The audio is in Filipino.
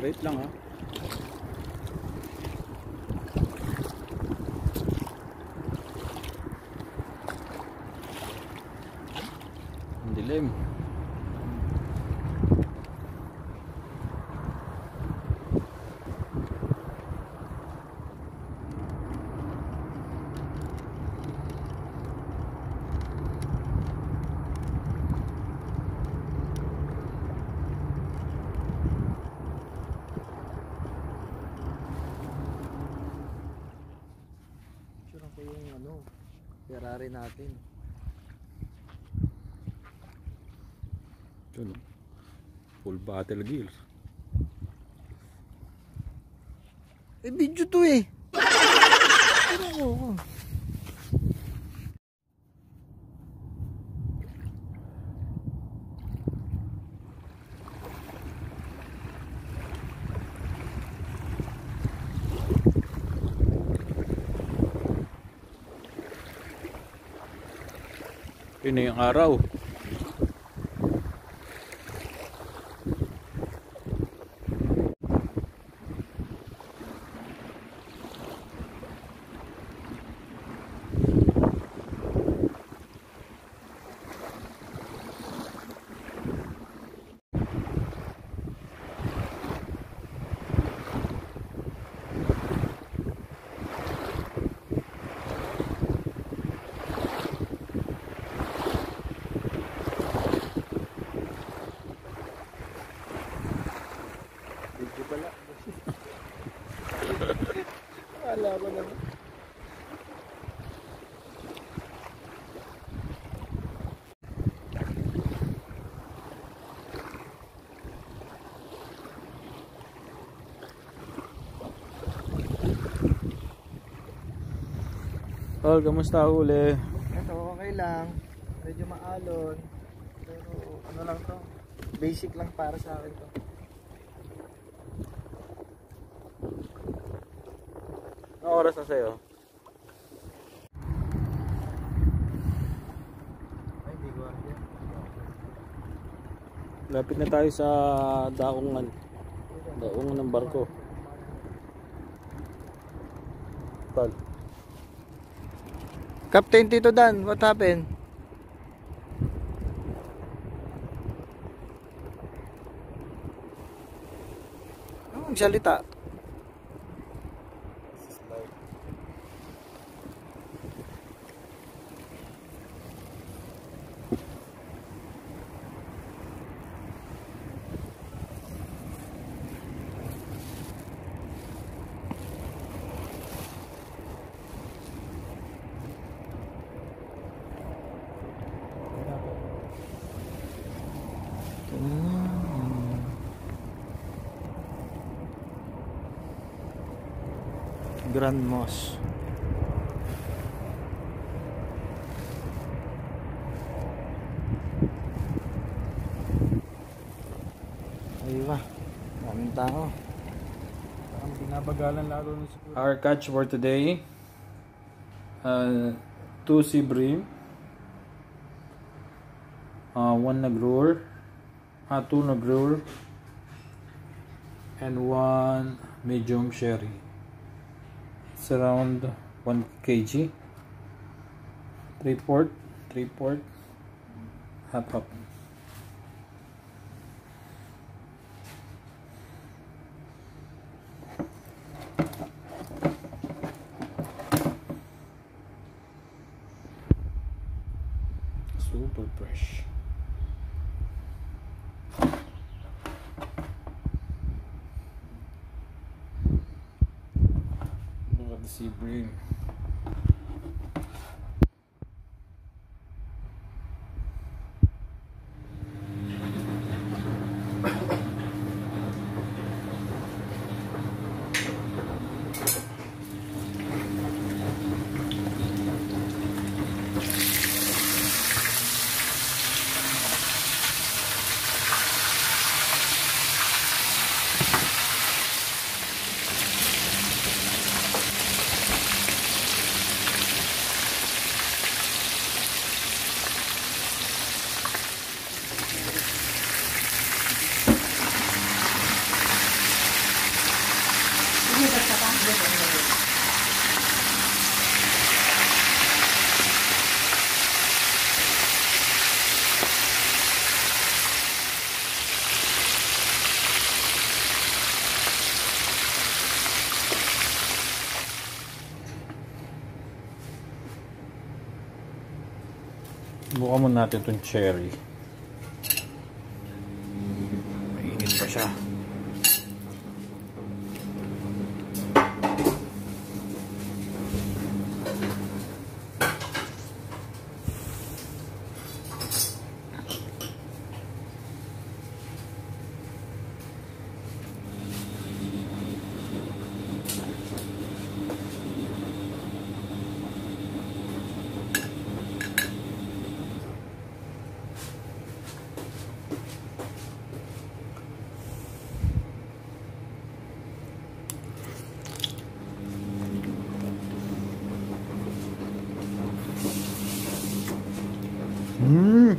Straight lang ha. Ang dilim. Picture ko yung ano, Ferrari natin. Yun. Full battle gear. Eh, video to eh. Ano ko? Yun na yung araw. Tol, kamusta huli? Ito, okay lang. Medyo maalon. Pero ano lang to. Basic lang para sa akin to. Anong oras na sa'yo? Ay, hindi ko alam yan. Lapit na tayo sa daungan. Daungan ng barko. Tol. Captain Tito Dan, what happened? Ano magsalita? Grand Moss. Ayun ba? Daming tao. Parang binabagalan lalo ng siguro. Our catch for today, uh, two sea bream, uh, one nagrur, uh, two nagrur, and one medium sherry. It's around 1 kg. 3 port, 3 port, half up Super fresh. see green. Buka natin itong cherry. Mm.